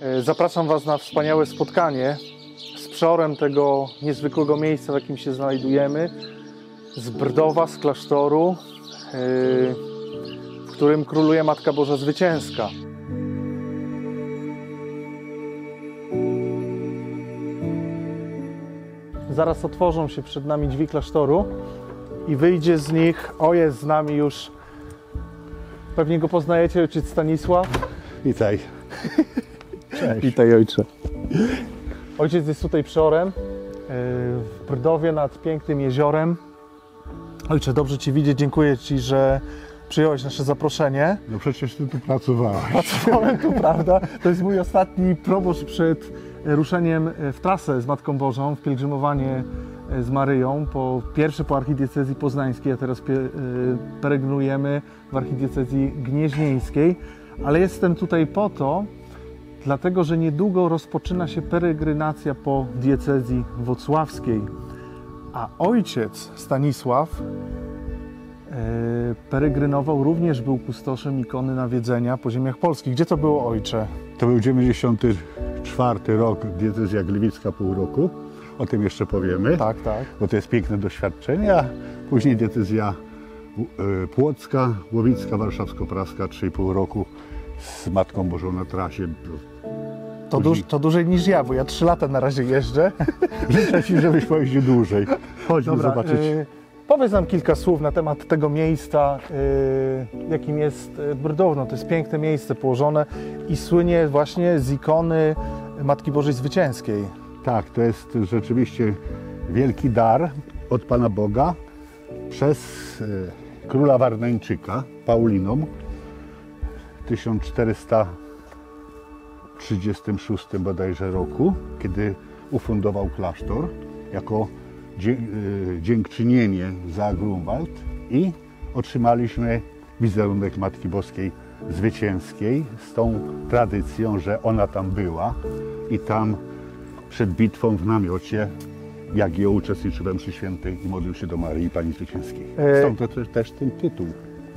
E, Zapraszam Was na wspaniałe spotkanie z przeorem tego niezwykłego miejsca, w jakim się znajdujemy, z Brdowa, z klasztoru, e, w którym króluje Matka Boża Zwycięska. Zaraz otworzą się przed nami drzwi klasztoru i wyjdzie z nich, o jest z nami już, pewnie go poznajecie, ojciec Stanisław. Witaj. Cześć. Witaj ojcze. Ojciec jest tutaj przeorem yy, w Brdowie nad pięknym jeziorem. Ojcze, dobrze Ci widzieć, dziękuję Ci, że przyjąłeś nasze zaproszenie. No przecież ty tu pracowałeś. Pracowałem tu, prawda? To jest mój ostatni proboszcz przed ruszeniem w trasę z Matką Bożą, w pielgrzymowanie z Maryją. Po, pierwszy po archidiecezji poznańskiej, a teraz pie, peregrinujemy w archidiecezji gnieźnieńskiej. Ale jestem tutaj po to, dlatego że niedługo rozpoczyna się peregrinacja po diecezji wocławskiej. A ojciec Stanisław e, peregrynował, również był kustoszem ikony nawiedzenia po ziemiach polskich. Gdzie to było ojcze? To był 94 rok, diecezja gliwicka pół roku. O tym jeszcze powiemy, Tak, tak. bo to jest piękne doświadczenie. A później diecezja e, płocka, łowicka, warszawsko-praska 3,5 roku z Matką Bożą na trasie. To, duż, to dłużej niż ja, bo ja trzy lata na razie jeżdżę. Życzę Ci, żebyś pojeździł dłużej. Chodźmy zobaczyć. e, powiedz nam kilka słów na temat tego miejsca, e, jakim jest e, Brdowno. To jest piękne miejsce położone i słynie właśnie z ikony Matki Bożej Zwycięskiej. Tak, to jest rzeczywiście wielki dar od Pana Boga przez e, króla Warneńczyka, Pauliną, w 1436 bodajże roku, kiedy ufundował klasztor jako e, dziękczynienie za Grunwald i otrzymaliśmy wizerunek Matki Boskiej Zwycięskiej z tą tradycją, że ona tam była i tam przed bitwą w namiocie, jak ja uczestniczyłem przy świętej i modlił się do Maryi Pani Zwycięskiej. E, Stąd to też, też ten tytuł.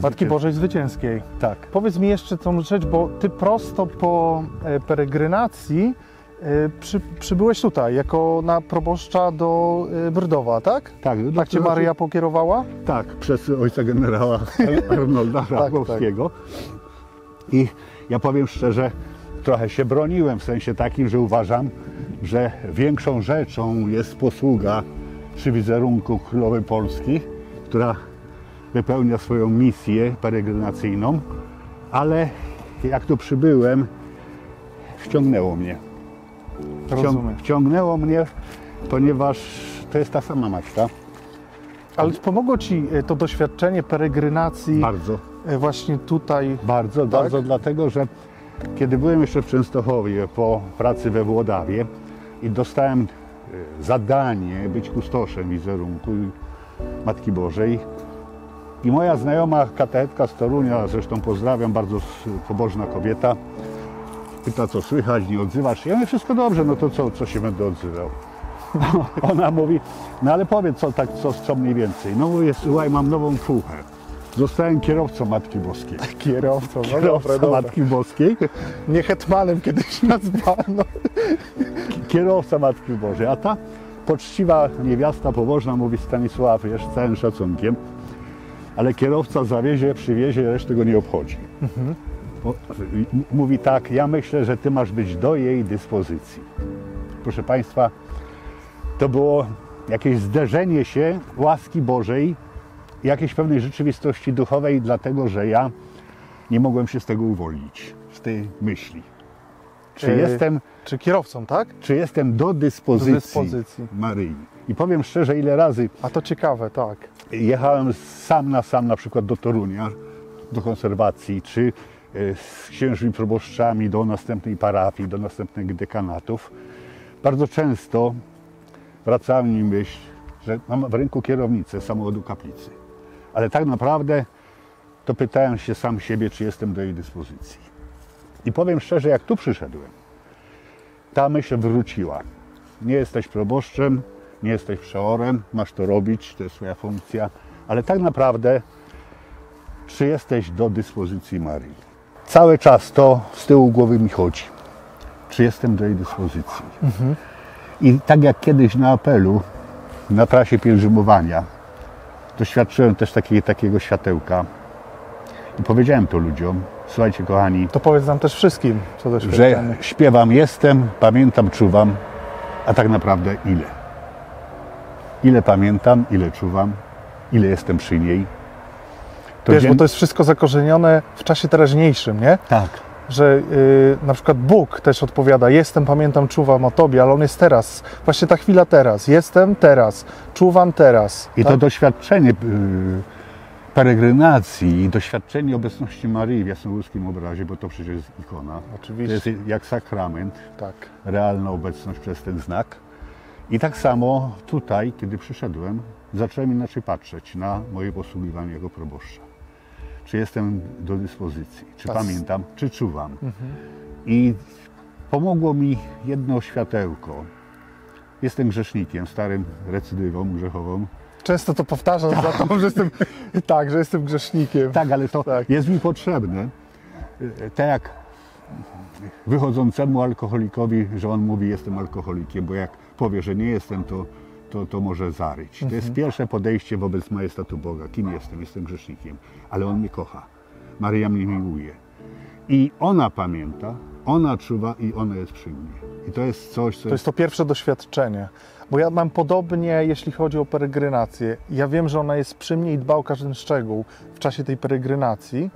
Matki Bożej Zwycięskiej. Tak. Powiedz mi jeszcze tą rzecz, bo ty prosto po e, peregrinacji e, przy, przybyłeś tutaj, jako na proboszcza do e, Brdowa, tak? Tak, no Tak cię Maryja pokierowała? Tak, przez ojca generała Arnolda Rakowskiego. I ja powiem szczerze, trochę się broniłem w sensie takim, że uważam, że większą rzeczą jest posługa przy wizerunku Królowej Polski, która wypełnia swoją misję peregrinacyjną, ale jak tu przybyłem, wciągnęło mnie. Rozumiem. Wciągnęło mnie, ponieważ to jest ta sama matka. Ale pomogło ci e, to doświadczenie peregrynacji Bardzo. e, właśnie tutaj? Bardzo, bardzo dlatego, że kiedy byłem jeszcze w Częstochowie po pracy we Włodawie i dostałem e, zadanie być kustoszem wizerunku Matki Bożej i moja znajoma katechetka z Torunia, zresztą pozdrawiam, bardzo pobożna kobieta, pyta co słychać, nie odzywasz się. Ja mówię, wszystko dobrze, no to co, co się będę odzywał? Ona mówi, no ale powiedz co, tak, co, co mniej więcej. No mówię, słuchaj, mam nową fuchę. Zostałem kierowcą Matki Boskiej. Kierowcą, no Kierowca dobra, dobra. Matki Boskiej, Nie hetmanem kiedyś nazwano. kierowca Matki Bożej, a ta poczciwa niewiasta pobożna mówi Stanisław, jeszcze całym szacunkiem, ale kierowca zawiezie, przywiezie, resztę go nie obchodzi. Bo, m- mówi tak, ja myślę, że ty masz być do jej dyspozycji. Proszę Państwa, to było jakieś zderzenie się łaski Bożej, jakiejś pewnej rzeczywistości duchowej, dlatego że ja nie mogłem się z tego uwolnić, z tej myśli. Czy E, jestem Czy kierowcą, tak? czy jestem do dyspozycji, Do dyspozycji. Maryi. I powiem szczerze, ile razy A to ciekawe, tak. jechałem sam na sam na przykład do Torunia, do konserwacji, czy e, z księżmi proboszczami do następnej parafii, do następnych dekanatów. Bardzo często wracała mi myśl, że mam w ręku kierownicę samochodu kaplicy. Ale tak naprawdę to pytałem się sam siebie, czy jestem do jej dyspozycji. I powiem szczerze, jak tu przyszedłem, ta myśl wróciła. Nie jesteś proboszczem, nie jesteś przeorem, masz to robić, to jest twoja funkcja, ale tak naprawdę, czy jesteś do dyspozycji Marii? Cały czas to z tyłu głowy mi chodzi. czy jestem do jej dyspozycji. I tak jak kiedyś na apelu, na trasie pielgrzymowania, doświadczyłem też takiej, takiego światełka i powiedziałem to ludziom, słuchajcie kochani, To powiedz nam też wszystkim, co że śpiewam jestem, pamiętam, czuwam, a tak naprawdę ile? Ile pamiętam, ile czuwam, ile jestem przy niej. To Wiesz, dzien- bo to jest wszystko zakorzenione w czasie teraźniejszym, nie? Tak, Że y, na przykład Bóg też odpowiada, jestem, pamiętam, czuwam o Tobie, ale On jest teraz, właśnie ta chwila teraz, jestem teraz, czuwam teraz. I tak? to doświadczenie y, peregrinacji i doświadczenie obecności Maryi w jasnogórskim obrazie, bo to przecież jest ikona. To Oczywiście, jest jak sakrament, tak. realna obecność przez ten znak. I tak samo tutaj, kiedy przyszedłem, zacząłem inaczej patrzeć na moje posługiwanie jako proboszcza. Czy jestem do dyspozycji, czy Tas- pamiętam, czy czuwam. I pomogło mi jedno światełko. Jestem grzesznikiem, starym recydywą grzechową. Często to powtarzam za to, że jestem, tak, że jestem grzesznikiem. Tak, ale to Tak. jest mi potrzebne. Tak jak wychodzącemu alkoholikowi, że on mówi jestem alkoholikiem, bo jak powie, że nie jestem, to, to, to może zaryć. To jest pierwsze podejście wobec majestatu Boga. Kim jestem? Jestem grzesznikiem, ale On mnie kocha. Maryja mnie miłuje. I ona pamięta, ona czuwa i ona jest przy mnie. I to jest coś, co To jest to pierwsze doświadczenie. Bo ja mam podobnie, jeśli chodzi o peregrinację. Ja wiem, że ona jest przy mnie i dba o każdy szczegół w czasie tej peregrinacji,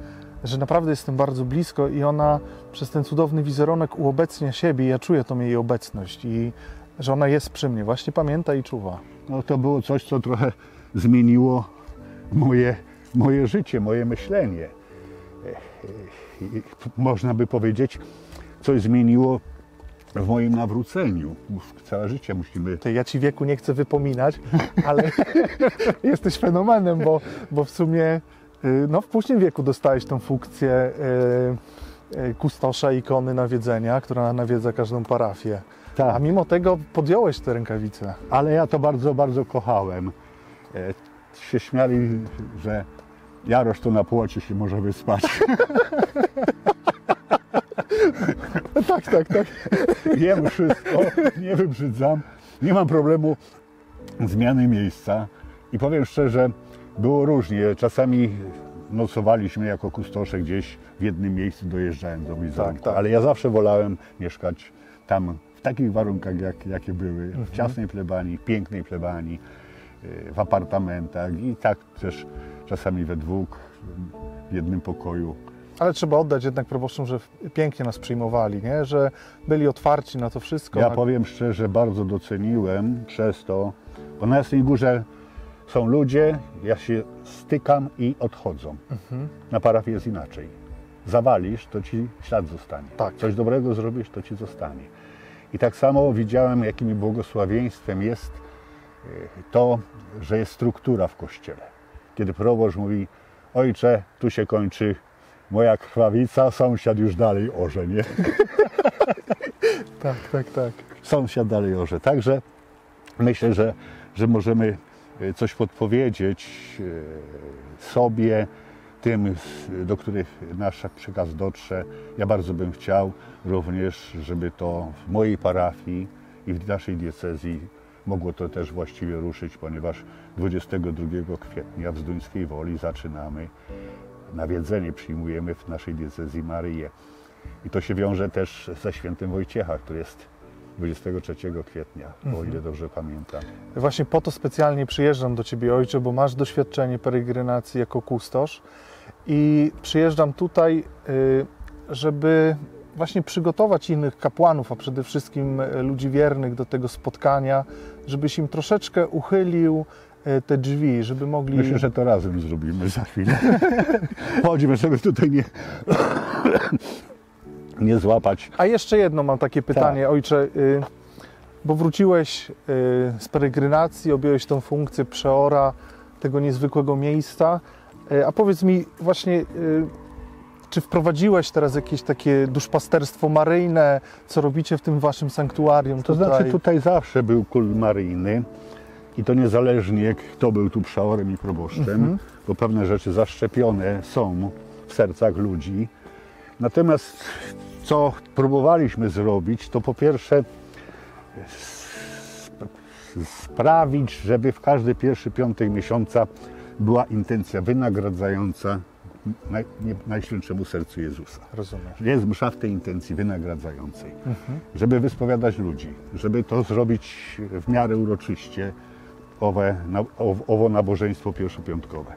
że naprawdę jestem bardzo blisko i ona przez ten cudowny wizerunek uobecnia siebie i ja czuję tą jej obecność i że ona jest przy mnie, właśnie pamięta i czuwa. no, to było coś, co trochę zmieniło moje, moje życie, moje myślenie. Można by powiedzieć, coś zmieniło w moim nawróceniu. Całe życie musimy. Ty, ja ci wieku nie chcę wypominać, ale jesteś fenomenem, bo, bo w sumie y, no, w późnym wieku dostałeś tą funkcję y, y, kustosza ikony nawiedzenia, która nawiedza każdą parafię. Tak. A mimo tego podjąłeś te rękawice. Ale ja to bardzo, bardzo kochałem. E, Się śmiali, że Jarosz to na płocie się może wyspać. Tak, tak, tak. Jem wszystko, nie wybrzydzam, nie mam problemu zmiany miejsca. I powiem szczerze, było różnie. Czasami nocowaliśmy jako kustosze gdzieś w jednym miejscu dojeżdżając do wizerunku. tak. Ale ja zawsze wolałem mieszkać tam takich warunkach, jak, jakie były. W ciasnej plebanii, pięknej plebanii, y, w apartamentach i tak też czasami we dwóch, w jednym pokoju. Ale trzeba oddać jednak proboszczom, że pięknie nas przyjmowali, nie? że byli otwarci na to wszystko. Ja powiem szczerze, bardzo doceniłem przez to, bo na Jasnej Górze są ludzie, ja się stykam i odchodzą. Mhm. Na parafii jest inaczej. Zawalisz, to ci ślad zostanie. Tak. Coś dobrego zrobisz, to ci zostanie. I tak samo widziałem, jakim błogosławieństwem jest e, to, że jest struktura w kościele. Kiedy proboszcz mówi, ojcze, tu się kończy moja krwawica, sąsiad już dalej orze, nie? Tak, tak, tak. sąsiad dalej orze. Także myślę, że, że możemy e, coś podpowiedzieć e, sobie, tym, do których nasz przekaz dotrze. Ja bardzo bym chciał również, żeby to w mojej parafii i w naszej diecezji mogło to też właściwie ruszyć, ponieważ 22 kwietnia w Zduńskiej Woli zaczynamy nawiedzenie, przyjmujemy w naszej diecezji Maryję. I to się wiąże też ze świętym Wojciecha, który jest 23 kwietnia, o ile dobrze pamiętam. Właśnie po to specjalnie przyjeżdżam do Ciebie, Ojcze, bo masz doświadczenie peregrinacji jako kustosz i przyjeżdżam tutaj, y, żeby właśnie przygotować innych kapłanów, a przede wszystkim y, ludzi wiernych do tego spotkania, żebyś im troszeczkę uchylił y, te drzwi, żeby mogli... Myślę, że to razem zrobimy za chwilę. Chodźmy, żeby tutaj nie, nie złapać. A jeszcze jedno mam takie pytanie, ojcze, y, bo wróciłeś y, z peregrinacji, objąłeś tą funkcję przeora tego niezwykłego miejsca, a powiedz mi właśnie, y, czy wprowadziłeś teraz jakieś takie duszpasterstwo maryjne, co robicie w tym waszym sanktuarium To tutaj? znaczy tutaj zawsze był kult maryjny i to niezależnie kto był tu przeorem i proboszczem, bo pewne rzeczy zaszczepione są w sercach ludzi. Natomiast co próbowaliśmy zrobić, to po pierwsze sp- sprawić, żeby w każdy pierwszy piątek miesiąca była intencja wynagradzająca naj, nie, Najświętszemu Sercu Jezusa. Rozumiem. Jest msza w tej intencji wynagradzającej, żeby wyspowiadać ludzi, żeby to zrobić w miarę uroczyście, owe, na, ow- owo nabożeństwo pierwszopiątkowe.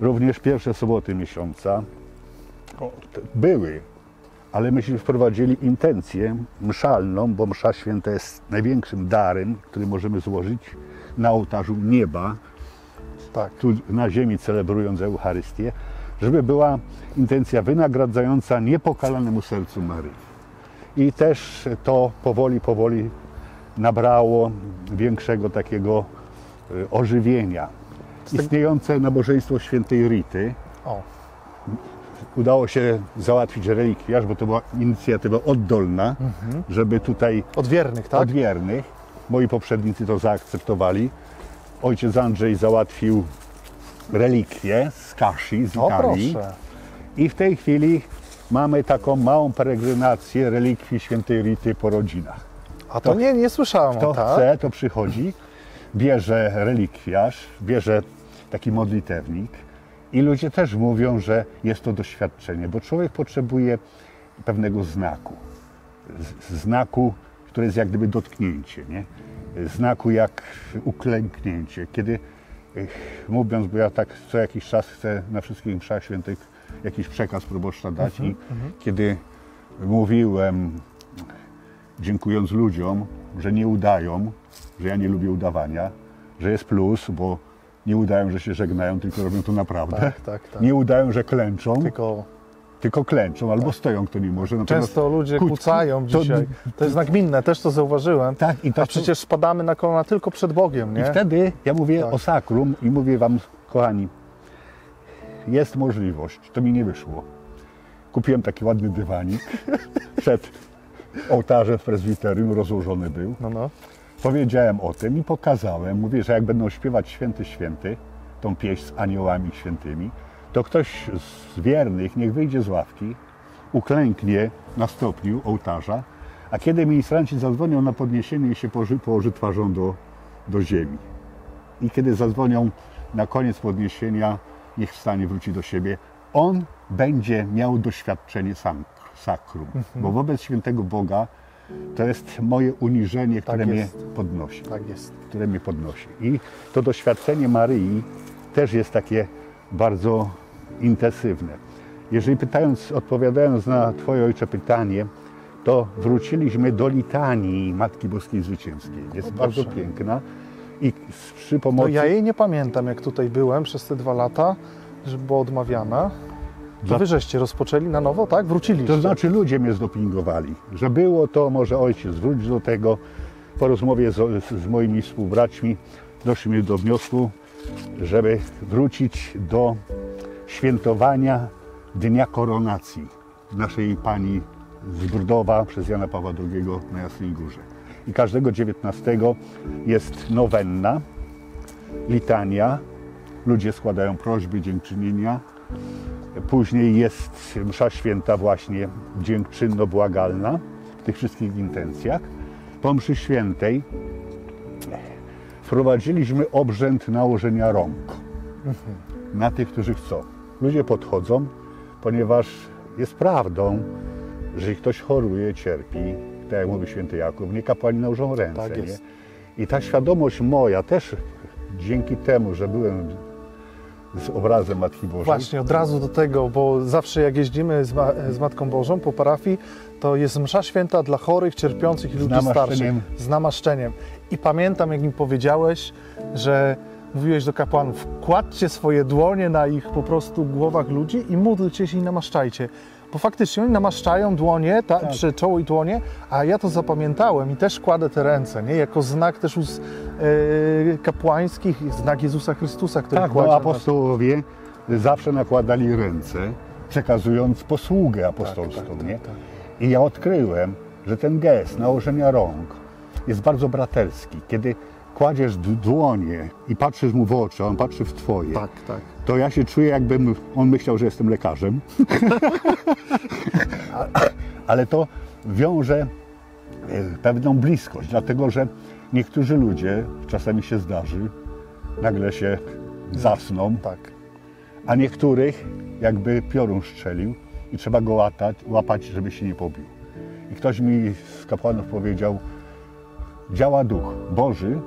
Również pierwsze soboty miesiąca o, te były, ale myśmy wprowadzili intencję mszalną, bo msza święta jest największym darem, który możemy złożyć na ołtarzu nieba, Tak. tu na ziemi celebrując Eucharystię, żeby była intencja wynagradzająca niepokalanemu sercu Maryi. I też to powoli, powoli nabrało większego takiego y, ożywienia. Istniejące nabożeństwo świętej Rity O, udało się załatwić relikwiarz, bo to była inicjatywa oddolna, żeby tutaj odwiernych, tak? od wiernych. Moi poprzednicy to zaakceptowali. Ojciec Andrzej załatwił relikwie z Kashi, z Italii. I w tej chwili mamy taką małą peregrinację relikwii świętej Rity po rodzinach. A to, nie, nie słyszałem Kto tak? chce, to przychodzi, bierze relikwiarz, bierze taki modlitewnik i ludzie też mówią, że jest to doświadczenie, bo człowiek potrzebuje pewnego znaku. Znaku, który jest jak gdyby dotknięcie, nie? Znaku jak uklęknięcie. Kiedy, mówiąc, bo ja tak co jakiś czas chcę na wszystkich mszach świętych jakiś przekaz proboszcza dać i kiedy mówiłem dziękując ludziom, że nie udają, że ja nie lubię udawania, że jest plus, bo nie udają, że się żegnają, tylko robią to naprawdę. Tak, tak, tak. Nie udają, że klęczą, tylko, Tylko klęczą albo stoją, kto nie może. Natomiast często ludzie kłód- kłócają to- dzisiaj. To jest nagminne, też to zauważyłem. Tak, i to A przecież spadamy na kolana tylko przed Bogiem, nie? I wtedy ja mówię Tak. o sakrum i mówię wam, kochani, jest możliwość, to mi nie wyszło. Kupiłem taki ładny dywanik przed ołtarzem w prezbiterium, rozłożony był. No, no. Powiedziałem o tym i pokazałem. Mówię, że jak będą śpiewać Święty Święty, tą pieśń z aniołami świętymi, to ktoś z wiernych niech wyjdzie z ławki, uklęknie na stopniu ołtarza, a kiedy ministranci zadzwonią na podniesienie i się położy, położy twarzą do, do ziemi. I kiedy zadzwonią na koniec podniesienia, niech wstanie, wróci do siebie, on będzie miał doświadczenie sam, sakrum. Bo wobec świętego Boga to jest moje uniżenie, które mnie jest. podnosi Tak jest. które mnie podnosi. I to doświadczenie Maryi też jest takie bardzo intensywne. Jeżeli pytając, odpowiadając na Twoje ojcze pytanie, to wróciliśmy do litanii Matki Boskiej Zwycięskiej. Jest bardzo piękna i przy No pomocy... ja jej nie pamiętam, jak tutaj byłem przez te dwa lata, że była odmawiana. To Za- wy żeście rozpoczęli na nowo, tak? Wróciliście. To znaczy ludzie mnie zdopingowali, że było to, może ojciec wróć do tego. Po rozmowie z, z moimi współbraćmi doszliśmy do wniosku, żeby wrócić do świętowania Dnia Koronacji naszej Pani z Brdowa przez Jana Pawła II na Jasnej Górze. I każdego 19 jest nowenna, litania, ludzie składają prośby, dziękczynienia, Później jest msza święta właśnie dziękczynno-błagalna w tych wszystkich intencjach. Po mszy świętej wprowadziliśmy obrzęd nałożenia rąk na tych, którzy chcą. Ludzie podchodzą, ponieważ jest prawdą, że jeśli ktoś choruje, cierpi, tak jak mówi święty Jakub, nie kapłani nałożą ręce. Tak. Nie? I ta świadomość moja też dzięki temu, że byłem z obrazem Matki Bożej, Właśnie, od razu do tego, bo zawsze jak jeździmy z, ma, z Matką Bożą po parafii, to jest msza święta dla chorych, cierpiących i ludzi starszych. Z namaszczeniem. I pamiętam, jak mi powiedziałeś, że mówiłeś do kapłanów, kładźcie swoje dłonie na ich po prostu głowach ludzi i módlcie się i namaszczajcie. Bo faktycznie oni namaszczają dłonie, ta, Tak. przy czoło i dłonie, a ja to zapamiętałem i też kładę te ręce, nie? Jako znak też uz, e, kapłańskich, znak Jezusa Chrystusa, który Tak, kładzie nas. apostołowie zawsze nakładali ręce, przekazując posługę apostolską, Tak, tak, nie? tak, tak. I ja odkryłem, że ten gest nałożenia rąk jest bardzo braterski. Kiedy kładziesz dłonie i patrzysz mu w oczy, a on patrzy w twoje, Tak, tak. to ja się czuję jakbym on myślał, że jestem lekarzem. Ale to wiąże e, pewną bliskość, dlatego że niektórzy ludzie, czasami się zdarzy, nagle się zasną, Tak. a niektórych jakby piorun strzelił i trzeba go łatać, łapać, żeby się nie pobił. I ktoś mi z kapłanów powiedział, działa duch Boży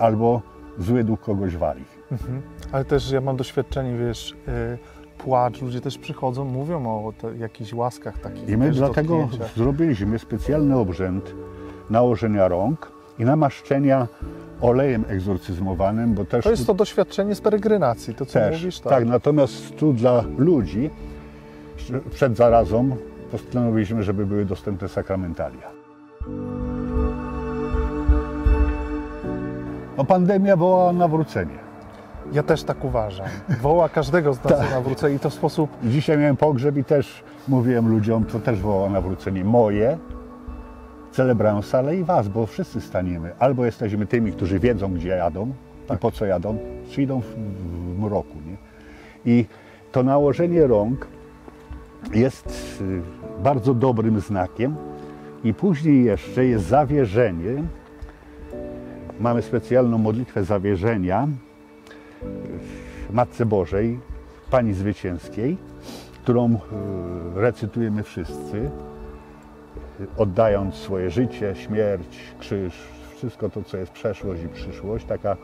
albo zły duch kogoś wali. Mhm. Ale też ja mam doświadczenie, wiesz, y, płacz, ludzie też przychodzą, mówią o te, jakichś łaskach takich. I my wiesz, dlatego dotknięciach. zrobiliśmy specjalny obrzęd nałożenia rąk i namaszczenia olejem egzorcyzmowanym, bo też To jest to doświadczenie z peregrinacji, to co też, mówisz, tak. natomiast tu dla ludzi przed zarazą postanowiliśmy, żeby były dostępne sakramentalia. No, pandemia woła nawrócenie. Ja też tak uważam. Woła każdego z nas Tak. na nawrócenie i to w sposób Dzisiaj miałem pogrzeb i też mówiłem ludziom, to też woła nawrócenie moje, celebrans, ale i was, bo wszyscy staniemy. Albo jesteśmy tymi, którzy wiedzą, gdzie jadą i po co jadą, czy idą w, w mroku. Nie? I to nałożenie rąk jest y, bardzo dobrym znakiem. I później jeszcze jest zawierzenie. Mamy specjalną modlitwę zawierzenia Matce Bożej, Pani Zwycięskiej, którą y, recytujemy wszyscy, oddając swoje życie, śmierć, krzyż, wszystko to, co jest przeszłość i przyszłość, taka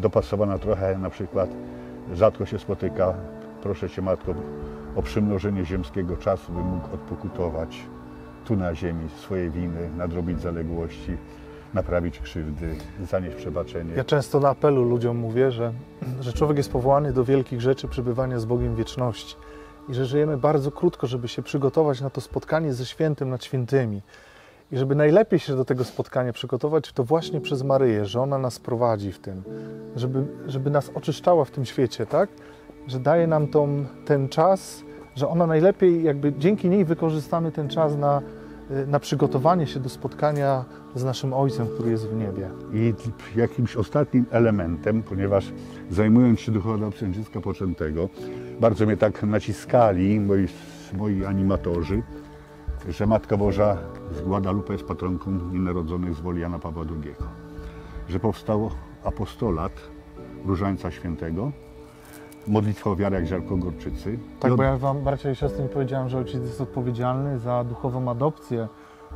dopasowana trochę na przykład, rzadko się spotyka, proszę Cię Matko o przymnożenie ziemskiego czasu, by mógł odpokutować tu na ziemi swoje winy, nadrobić zaległości, naprawić krzywdy, zanieść przebaczenie. Ja często na apelu ludziom mówię, że, że człowiek jest powołany do wielkich rzeczy przebywania z Bogiem wieczności i że żyjemy bardzo krótko, żeby się przygotować na to spotkanie ze świętym nad świętymi. I żeby najlepiej się do tego spotkania przygotować, to właśnie przez Maryję, że ona nas prowadzi w tym, żeby, żeby nas oczyszczała w tym świecie, tak? Że daje nam tą, ten czas, że ona najlepiej, jakby dzięki niej wykorzystamy ten czas na, na przygotowanie się do spotkania z naszym Ojcem, który jest w niebie. I jakimś ostatnim elementem, ponieważ zajmując się duchowodawcą dziecka poczętego, bardzo mnie tak naciskali moi, moi animatorzy, że Matka Boża z Guadalupe jest patronką nienarodzonych z woli Jana Pawła II. Że powstał apostolat Różańca Świętego, modlitwa o wiarę jak ziarko gorczycy. Tak, od- bo ja wam, bracia i siostry, powiedziałem, że ojciec jest odpowiedzialny za duchową adopcję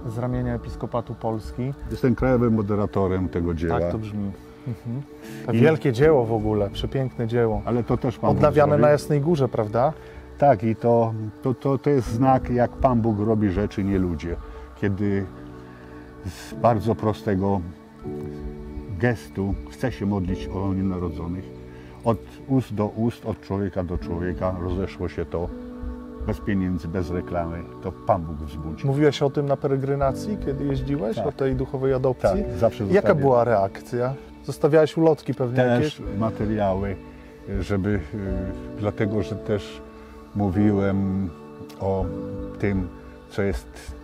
z ramienia Episkopatu Polski. Jestem krajowym moderatorem tego dzieła, Tak to brzmi. Mhm. I- wielkie dzieło w ogóle, przepiękne dzieło. ale to też Bóg Odnawiane na Jasnej Górze, prawda? Tak, i to, to, to, to jest znak, jak Pan Bóg robi rzeczy, nie ludzie. Kiedy z bardzo prostego gestu chce się modlić o nienarodzonych, od ust do ust, od człowieka do człowieka rozeszło się to bez pieniędzy, bez reklamy. To Pan Bóg wzbudził. Mówiłeś o tym na peregrinacji, kiedy jeździłeś, Tak. o tej duchowej adopcji? Tak, zawsze Jaka zostawię była reakcja? Zostawiałeś ulotki pewnie jakieś? też materiały, żeby, y, dlatego że też mówiłem o tym, co jest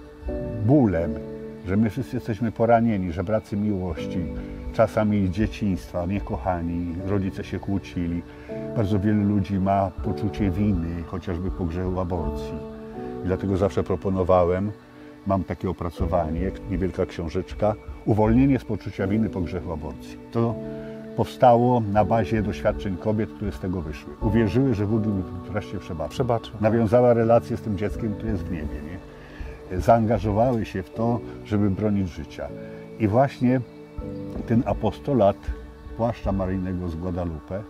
bólem, że my wszyscy jesteśmy poranieni, że bracy miłości, czasami dzieciństwa, niekochani, rodzice się kłócili. Bardzo wielu ludzi ma poczucie winy, chociażby po grzechu aborcji. I dlatego zawsze proponowałem, mam takie opracowanie, niewielka książeczka, uwolnienie z poczucia winy po grzechu aborcji. To powstało na bazie doświadczeń kobiet, które z tego wyszły. Uwierzyły, że Bóg im wreszcie przebaczył Przebaczył. nawiązała relację z tym dzieckiem, które jest w niebie. Nie? Zaangażowały się w to, żeby bronić życia. I właśnie ten apostolat płaszcza maryjnego z Guadalupe,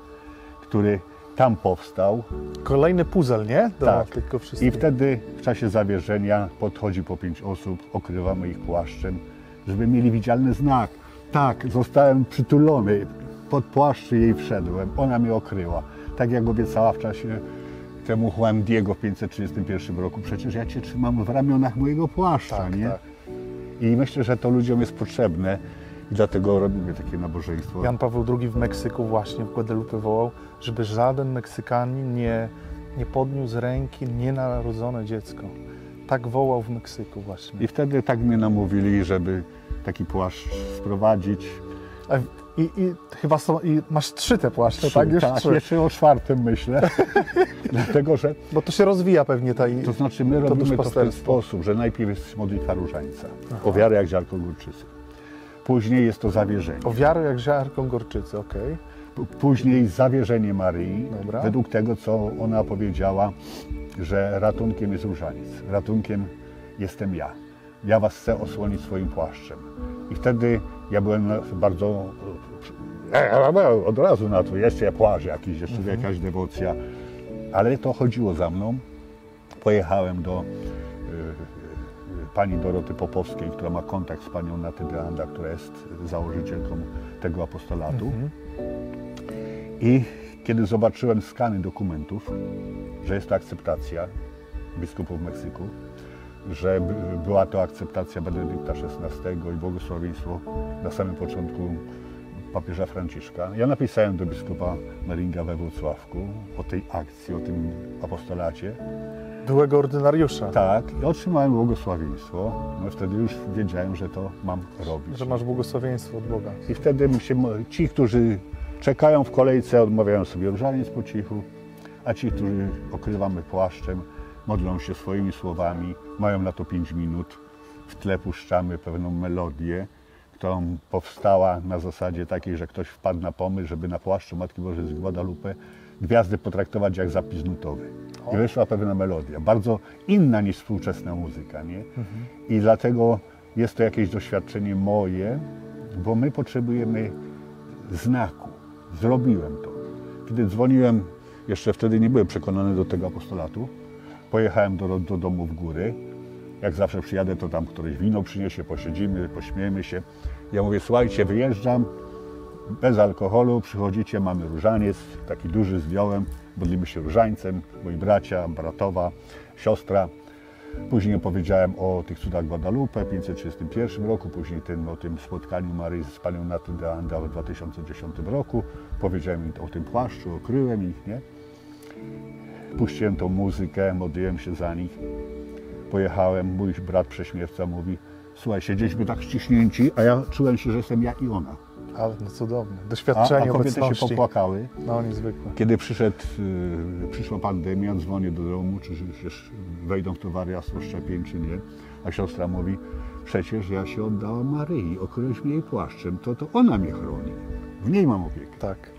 który tam powstał, Kolejny puzzle, nie? Do Tak. wszystkiego. i wtedy w czasie zawierzenia podchodzi po pięć osób, okrywamy ich płaszczem, żeby mieli widzialny znak. Tak, zostałem przytulony, pod płaszcz jej wszedłem, ona mnie okryła. Tak jak obiecała w czasie temu Juan Diego w 531 roku, przecież ja Cię trzymam w ramionach mojego płaszcza, Tak, nie? tak. I myślę, że to ludziom jest potrzebne i dlatego robimy takie nabożeństwo. Jan Paweł II w Meksyku właśnie w Guadalupe wołał, żeby żaden Meksykanin nie, nie podniósł ręki nienarodzone dziecko. Tak wołał w Meksyku właśnie. I wtedy tak mnie namówili, żeby taki płaszcz sprowadzić. A I, i chyba są, i masz trzy te płaszcze, tak? Już tak, trzy. jeszcze o czwartym myślę. Dlatego, że Bo to się rozwija pewnie ta to znaczy my To robimy to w ten sposób, że najpierw jest modlitwa różańca, ofiary jak ziarko górczycy. Później jest to zawierzenie. Ofiary jak ziarką gorczycy, okej. P- Później zawierzenie Maryi, Dobra. według tego, co ona powiedziała, że ratunkiem jest różaniec, ratunkiem jestem ja. Ja was chcę osłonić swoim płaszczem. I wtedy ja byłem bardzo e, e, od razu na to, jeszcze płaż jakiś, jeszcze jakaś dewocja. Ale to chodziło za mną. Pojechałem do e, e, pani Doroty Popowskiej, która ma kontakt z panią Naty Deanda, która jest założycielką tego apostolatu. I kiedy zobaczyłem skany dokumentów, że jest to akceptacja biskupów Meksyku, że by- była to akceptacja Benedykta XVI i błogosławieństwo na samym początku papieża Franciszka. Ja napisałem do biskupa Meringa we Wrocławku o tej akcji, o tym apostolacie. Byłego ordynariusza. Tak, i otrzymałem błogosławieństwo. No wtedy już wiedziałem, że to mam robić. Że masz błogosławieństwo od Boga. I wtedy się, ci, którzy czekają w kolejce, odmawiają sobie różaniec po cichu, a ci, którzy okrywamy płaszczem, modlą się swoimi słowami, mają na to 5 minut. W tle puszczamy pewną melodię, którą powstała na zasadzie takiej, że ktoś wpadł na pomysł, żeby na płaszczu Matki Bożej z Guadalupe gwiazdy potraktować jak zapis nutowy. I wyszła pewna melodia, bardzo inna niż współczesna muzyka, nie? I dlatego jest to jakieś doświadczenie moje, bo my potrzebujemy znaku. Zrobiłem to. Kiedy dzwoniłem, jeszcze wtedy nie byłem przekonany do tego apostolatu, pojechałem do, do domu w góry. Jak zawsze przyjadę, to tam któreś wino przyniesie, posiedzimy, pośmiejemy się. Ja mówię, słuchajcie, wyjeżdżam, bez alkoholu, przychodzicie, mamy różaniec, taki duży zdjąłem, modlimy się różańcem, moi bracia, bratowa, siostra. Później opowiedziałem o tych cudach Guadalupe w 531 roku, później tym, o tym spotkaniu Maryi z panią Natą de Anda w 2010 roku. Powiedziałem o tym płaszczu, okryłem ich, nie? Puściłem tą muzykę, modliłem się za nich. Pojechałem, mój brat prześmiewca mówi, słuchaj, siedzieliśmy tak ściśnięci, a ja czułem się, że jestem ja i ona. Ale no cudowne. A, a Doświadczenie kobiety się obecności. popłakały. No niezwykłe. Kiedy przyszedł, y, przyszła pandemia, dzwonię do domu, czy wejdą w to wariactwo szczepień, czy nie. A siostra mówi, przecież ja się oddałam Maryi, okryliśmy jej płaszczem, to, to ona mnie chroni. W niej mam opiekę. Tak.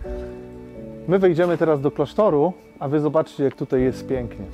My wejdziemy teraz do klasztoru, a wy zobaczcie, jak tutaj jest pięknie.